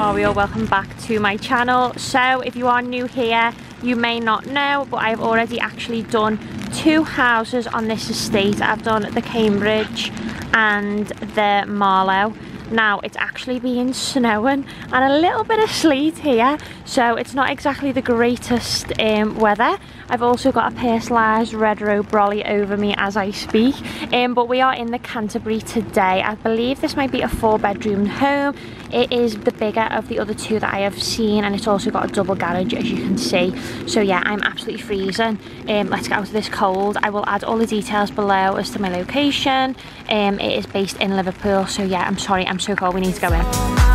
we? Welcome back to my channel. So if you are new here, you may not know, but I've already actually done two houses on this estate. I've done the Cambridge and the Marlow. Now it's actually been snowing and a little bit of sleet here so it's not exactly the greatest um, weather. I've also got a personalised Redrow brolly over me as I speak um, but we are in the Canterbury today. I believe this might be a four bedroom home. It is the bigger of the other two that I have seen and it's also got a double garage as you can see. So yeah I'm absolutely freezing. Um, let's get out of this cold. I will add all the details below as to my location. Um, it is based in Liverpool so yeah I'm sorry I'm so cold we need to go in.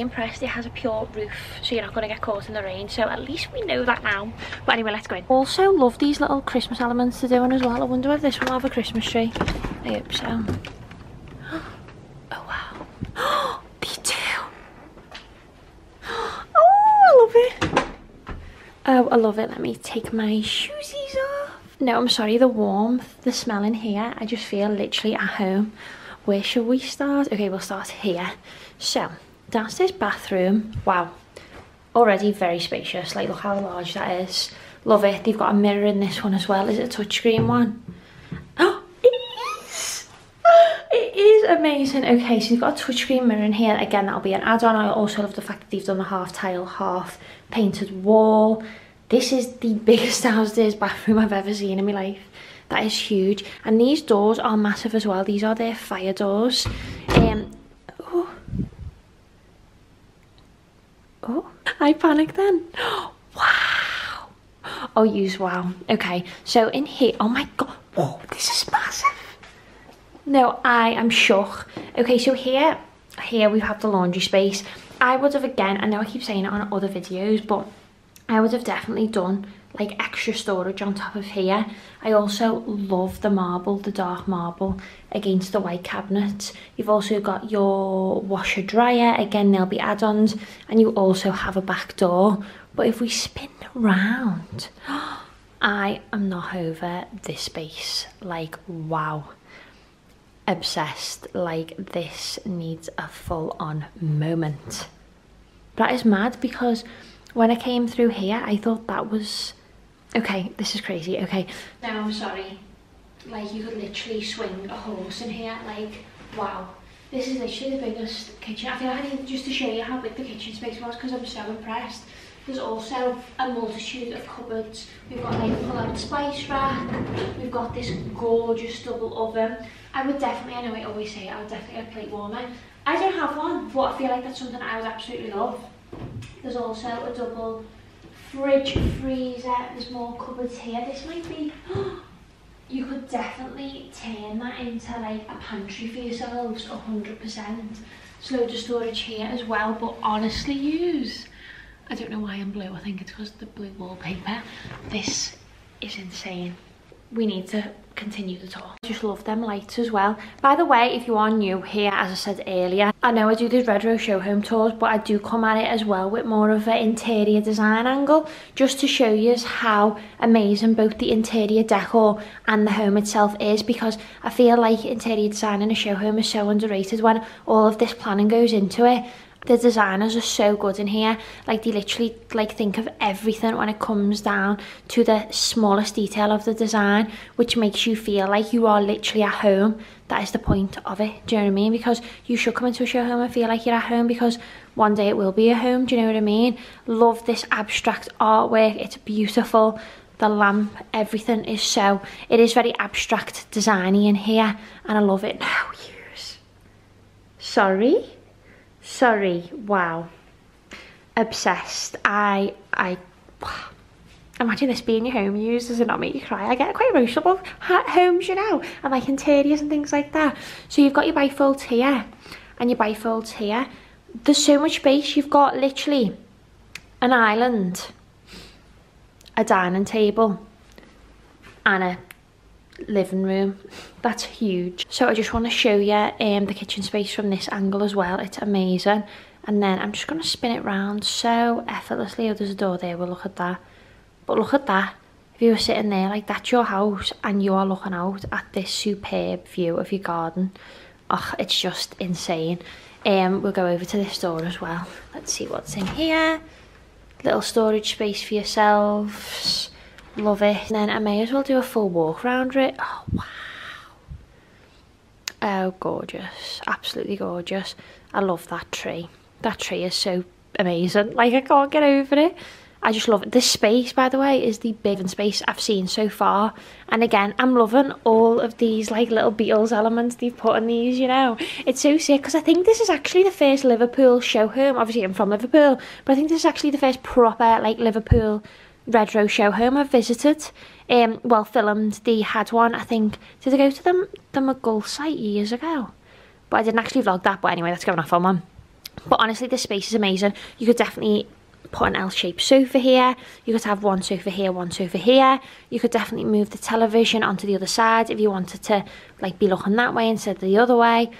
Impressed it has a pure roof so you're not going to get caught in the rain so at least we know that now. But anyway let's go in. Also love these little christmas elements they're doing as well i wonder if this will have a christmas tree. I hope so. Oh wow. They do oh i love it. Oh i love it. Let me take my shoesies off. No, I'm sorry, the warmth, the smell in here, I just feel literally at home. Where shall we start? Okay, we'll start here. So, downstairs bathroom, wow, already very spacious. Like, look how large that is. Love it. They've got a mirror in this one as well. Is it a touchscreen one? Oh, it is! It is amazing. Okay, so you've got a touchscreen mirror in here. Again, that'll be an add-on. I also love the fact that they've done the half tile, half painted wall. This is the biggest downstairs bathroom I've ever seen in my life. That is huge. And these doors are massive as well. These are their fire doors. Um, oh. Oh, I panicked then. Wow. Oh, use wow. Okay, so in here, oh my God. Whoa, this is massive. No, I am shook. Okay, so here, here we have the laundry space. I would have, again, I know I keep saying it on other videos, but I would have definitely done like extra storage on top of here. I also love the marble, the dark marble against the white cabinet. You've also got your washer dryer, again there'll be add-ons and you also have a back door. But if we spin around, I am not over this space. Like wow, obsessed. Like this needs a full on moment. That is mad because when I came through here, I thought that was... Okay, this is crazy, okay. No, I'm sorry. Like, you could literally swing a horse in here, like, wow. This is literally the biggest kitchen. I feel like I need just to show you how big the kitchen space was because I'm so impressed. There's also a multitude of cupboards. We've got like a pull-out spice rack. We've got this gorgeous double oven. I would definitely, I know I always say it, I would definitely get a plate warmer. I don't have one, but I feel like that's something I would absolutely love. There's also a double fridge freezer. There's more cupboards here. This might be... you could definitely turn that into like a pantry for yourselves 100%. So loads of storage here as well. But honestly, use... I don't know why I'm blue. I think it's because the blue wallpaper. This is insane. We need to continue the tour. Just love them lights as well. By the way, if you are new here, as I said earlier, I know I do these Redrow show home tours, but I do come at it as well with more of an interior design angle, just to show you how amazing both the interior decor and the home itself is, because I feel like interior design in a show home is so underrated when all of this planning goes into it the designers are so good in here. Like they literally like think of everything when it comes down to the smallest detail of the design which makes you feel like you are literally at home. That is the point of it do you know what I mean? Because you should come into a show home and feel like you're at home because one day it will be a home do you know what I mean? Love this abstract artwork. It's beautiful. The lamp everything is so it is very abstract designy in here and I love it. Now years sorry Sorry, wow. Obsessed. I, I, imagine this being your home use, does it not make you cry? I get quite emotional about homes, you know, and like interiors and things like that. So you've got your bifolds here and your bifolds here. There's so much space. You've got literally an island, a dining table, and a living room. That's huge. So i just want to show you um the kitchen space from this angle as well. It's amazing. And then i'm just going to spin it round so effortlessly. Oh there's a door there. We'll look at that. But look at that. If you were sitting there like that's your house and you are looking out at this superb view of your garden. Oh, it's just insane. Um, we'll go over to this door as well. Let's see what's in here. Little storage space for yourselves. Love it. And then I may as well do a full walk around it. Oh, wow. Oh, gorgeous. Absolutely gorgeous. I love that tree. That tree is so amazing. Like, I can't get over it. I just love it. This space, by the way, is the biggest space I've seen so far. And again, I'm loving all of these like little Beatles elements they've put in these, you know. It's so sick because I think this is actually the first Liverpool show home. Obviously, I'm from Liverpool, but I think this is actually the first proper like Liverpool Redrow show home I've visited. Um, well, filmed. They had one, I think, did I go to the, the McGull site years ago? But I didn't actually vlog that, but anyway, that's going off on one. But honestly, this space is amazing. You could definitely put an L-shaped sofa here. You could have one sofa here, one sofa here. You could definitely move the television onto the other side if you wanted to like be looking that way instead of the other way.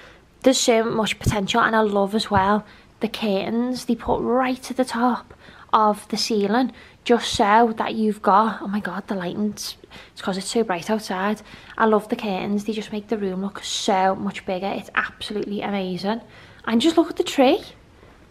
There's so much potential and I love as well the curtains they put right at the top of the ceiling just so that you've got oh my god the lighting's it's because it's so bright outside. I love the curtains they just make the room look so much bigger. It's absolutely amazing. And just look at the tree.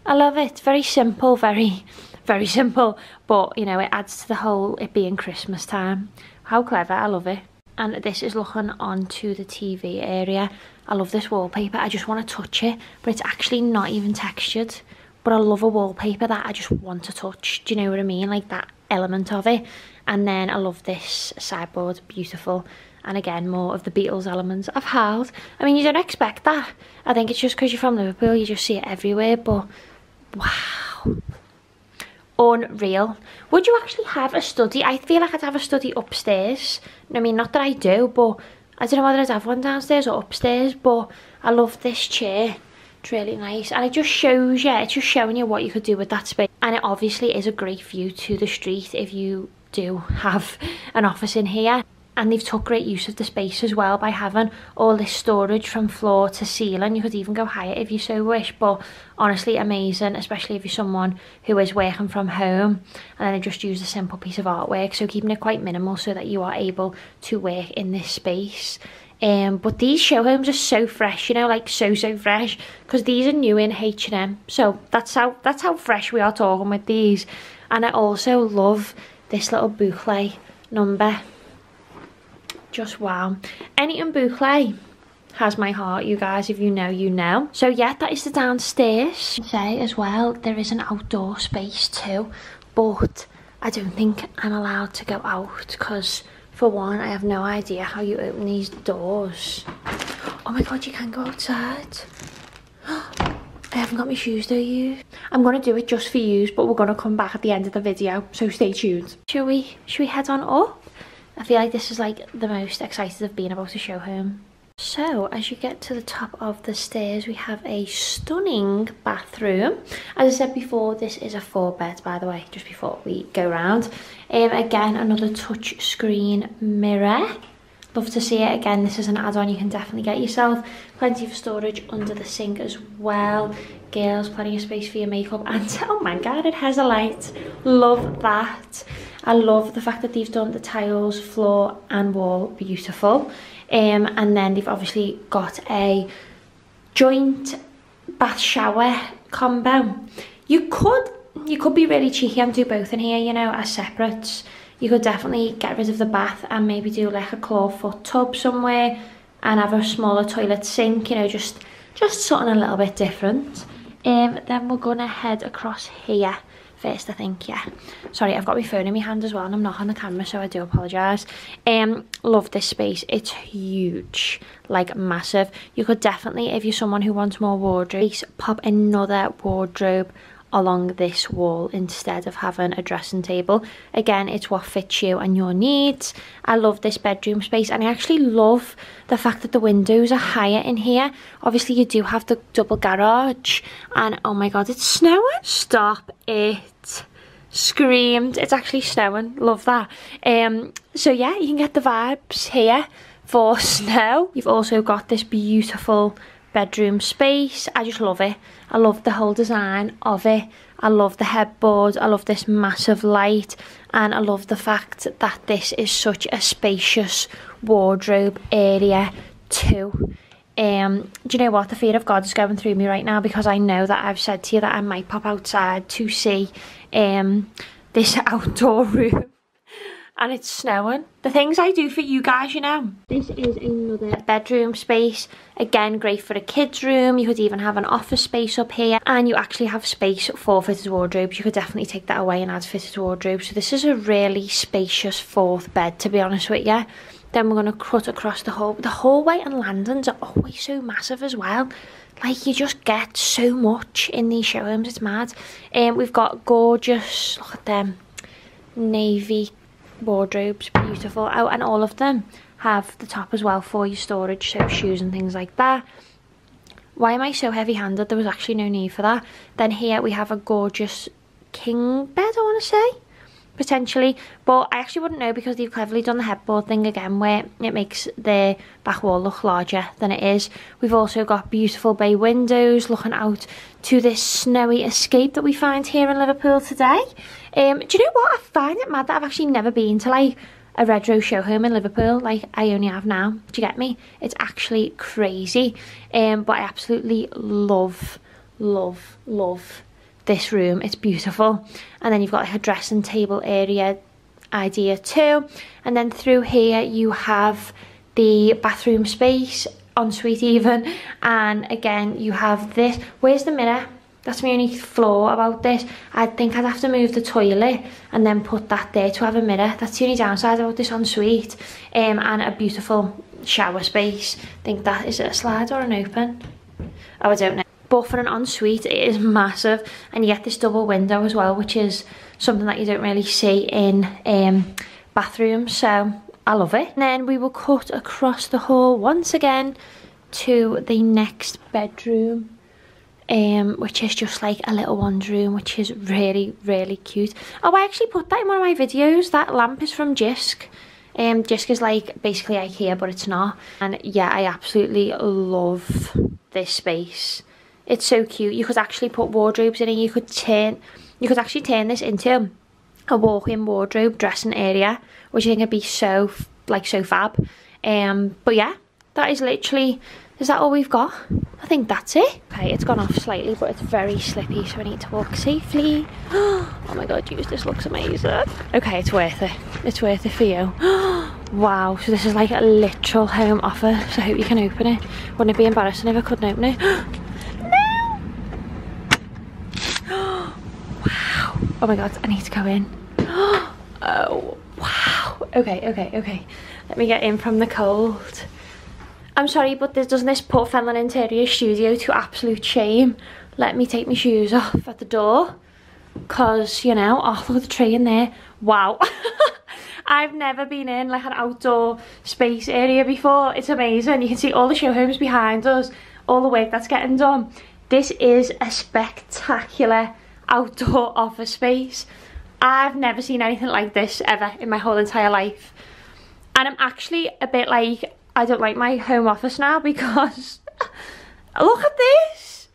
I love it. Very simple very very simple. But you know it adds to the whole it being christmas time. How clever. I love it. And this is looking onto the tv area. I love this wallpaper. I just want to touch it but it's actually not even textured but I love a wallpaper that I just want to touch. Do you know what I mean? Like that element of it. And then I love this sideboard, beautiful. And again, more of the Beatles elements I've. I mean, you don't expect that. I think it's just because you're from Liverpool, you just see it everywhere. But wow, unreal. Would you actually have a study? I feel like I'd have a study upstairs. I mean, not that I do, but I don't know whether I'd have one downstairs or upstairs. But I love this chair it's really nice. And it just shows you it's just showing you what you could do with that space. And it obviously is a great view to the street if you do have an office in here. And they've took great use of the space as well by having all this storage from floor to ceiling. You could even go higher if you so wish but honestly amazing especially if you're someone who is working from home. And then they just use a simple piece of artwork so keeping it quite minimal so that you are able to work in this space um, but these show homes are so fresh, you know, like so, so fresh. Because these are new in H&M. So that's how, that's how fresh we are talking with these. And I also love this little boucle number. Just wow. Anything boucle has my heart, you guys. If you know, you know. So yeah, that is the downstairs. Say as well, there is an outdoor space too. But I don't think I'm allowed to go out because for one, I have no idea how you open these doors. Oh my god, you can go outside. I haven't got my shoes do you. I'm going to do it just for you, but we're going to come back at the end of the video, so stay tuned. Should we, should we head on up? I feel like this is like the most excited I've been about a show home. So as you get to the top of the stairs we have a stunning bathroom. As I said before this is a four bed by the way just before we go round. Um, again another touch screen mirror. Love to see it again this is an add-on you can definitely get yourself. Plenty of storage under the sink as well. Girls plenty of space for your makeup and oh my god it has a light. Love that. I love the fact that they've done the tiles, floor and wall beautiful. Um, and then they've obviously got a joint bath shower combo. You could you could be really cheeky and do both in here, you know, as separates. You could definitely get rid of the bath and maybe do like a claw foot tub somewhere and have a smaller toilet sink, you know, just just something a little bit different. Um, then we're gonna head across here first, I think, yeah. Sorry, I've got my phone in my hand as well and I'm not on the camera, so I do apologise. Um, love this space. It's huge, like massive. You could definitely, if you're someone who wants more wardrobe, pop another wardrobe along this wall instead of having a dressing table. Again, it's what fits you and your needs. I love this bedroom space and I actually love the fact that the windows are higher in here. Obviously, you do have the double garage and oh my god, it's snowing. Stop it. Screamed. It's actually snowing. Love that. Um, so yeah, you can get the vibes here for snow. You've also got this beautiful bedroom space. I just love it. I love the whole design of it. I love the headboard. I love this massive light. And I love the fact that this is such a spacious wardrobe area too. Um, do you know what? The fear of God is going through me right now because I know that I've said to you that I might pop outside to see um, this outdoor room and it's snowing. The things I do for you guys, you know. This is another bedroom space. Again, great for a kid's room. You could even have an office space up here. And you actually have space for fitted wardrobes. You could definitely take that away and add fitted wardrobes. So this is a really spacious fourth bed, to be honest with you. Then we're going to cut across the hall. The hallway and landings are always so massive as well. Like, you just get so much in these showrooms. It's mad. And um, we've got gorgeous, look at them, navy wardrobes, beautiful. Oh, and all of them have the top as well for your storage, so shoes and things like that. Why am I so heavy-handed? There was actually no need for that. Then here we have a gorgeous king bed, I want to say potentially but I actually wouldn't know because they've cleverly done the headboard thing again where it makes the back wall look larger than it is. We've also got beautiful bay windows looking out to this snowy escape that we find here in Liverpool today. Um, do you know what? I find it mad that I've actually never been to like a Red Redrow show home in Liverpool. Like I only have now. Do you get me? It's actually crazy. Um, but I absolutely love love love this room. It's beautiful. And then you've got like a dressing table area idea too. And then through here you have the bathroom space, ensuite even. And again, you have this. Where's the mirror? That's my only flaw about this. I think I'd have to move the toilet and then put that there to have a mirror. That's the only downside about this ensuite. Um, and a beautiful shower space. I think that, is it a slide or an open? Oh, I don't know but for an ensuite it is massive and you get this double window as well which is something that you don't really see in um, bathrooms so I love it. And then we will cut across the hall once again to the next bedroom um, which is just like a little one's room which is really really cute. Oh I actually put that in one of my videos, that lamp is from Jysk. Um, Jysk is like basically Ikea but it's not and yeah I absolutely love this space it's so cute. You could actually put wardrobes in it. You could turn, you could actually turn this into a walk-in wardrobe dressing area, which I think would be so, like, so fab. Um, but yeah, that is literally, is that all we've got? I think that's it. Okay, it's gone off slightly, but it's very slippy, so I need to walk safely. Oh my god, use this looks amazing. Okay, it's worth it. It's worth it for you. Wow, so this is like a literal home offer, so I hope you can open it. Wouldn't it be embarrassing if I couldn't open it? Oh my god, I need to go in. Oh, wow. Okay, okay, okay. Let me get in from the cold. I'm sorry, but this doesn't this put Fenlon Interior Studio to absolute shame? Let me take my shoes off at the door. Cause, you know, oh, look at the tree in there. Wow. I've never been in like an outdoor space area before. It's amazing. You can see all the show homes behind us, all the work that's getting done. This is a spectacular outdoor office space. I've never seen anything like this ever in my whole entire life. And I'm actually a bit like, I don't like my home office now because look at this.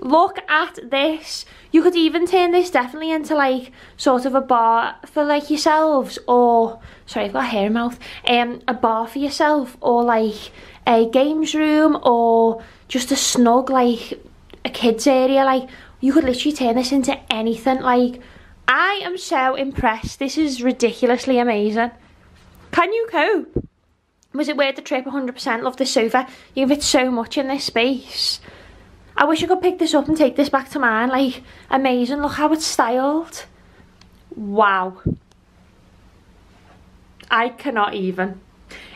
Look at this. You could even turn this definitely into like sort of a bar for like yourselves or, sorry I've got hair in mouth, um, a bar for yourself or like a games room or just a snug like a kids area like you could literally turn this into anything. Like, I am so impressed. This is ridiculously amazing. Can you cope? Was it worth the trip 100%? Love this sofa. You can fit so much in this space. I wish I could pick this up and take this back to mine. Like, amazing. Look how it's styled. Wow. I cannot even.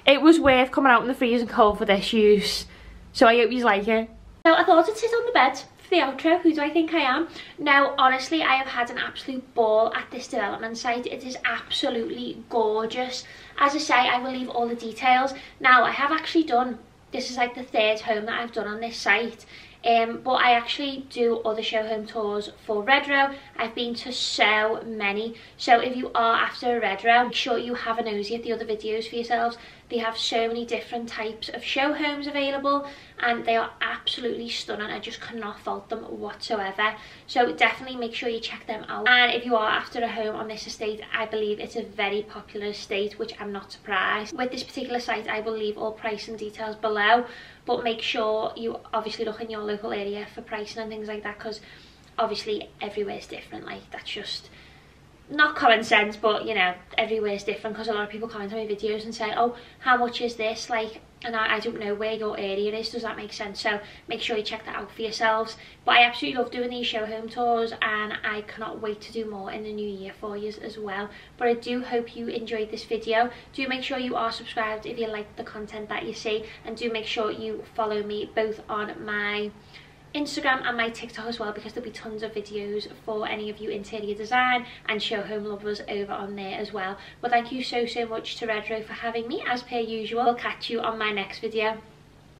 It was worth coming out in the freezing cold for this use. So I hope you like it. So I thought I'd sit on the bed for the outro, who do I think I am? Now, honestly, I have had an absolute ball at this development site. It is absolutely gorgeous. As I say, I will leave all the details. Now, I have actually done, this is like the third home that I've done on this site. Um, but I actually do other show home tours for Redrow. I've been to so many. So if you are after a Redrow, make sure you have a nosy at the other videos for yourselves They have so many different types of show homes available and they are absolutely stunning. I just cannot fault them whatsoever. So definitely make sure you check them out. And if you are after a home on this estate, I believe it's a very popular estate, which I'm not surprised. With this particular site, I will leave all price and details below, but make sure you obviously look in your local area for pricing and things like that because obviously everywhere's different. Like that's just not common sense but you know everywhere's different because a lot of people comment on my videos and say oh how much is this? Like and I, I don't know where your area is. Does that make sense? So make sure you check that out for yourselves. But I absolutely love doing these show home tours and I cannot wait to do more in the new year for you as well. But I do hope you enjoyed this video. Do make sure you are subscribed if you like the content that you see and do make sure you follow me both on my Instagram and my TikTok as well because there'll be tons of videos for any of you interior design and show home lovers over on there as well. But thank you so, so much to Redrow for having me as per usual. I'll catch you on my next video.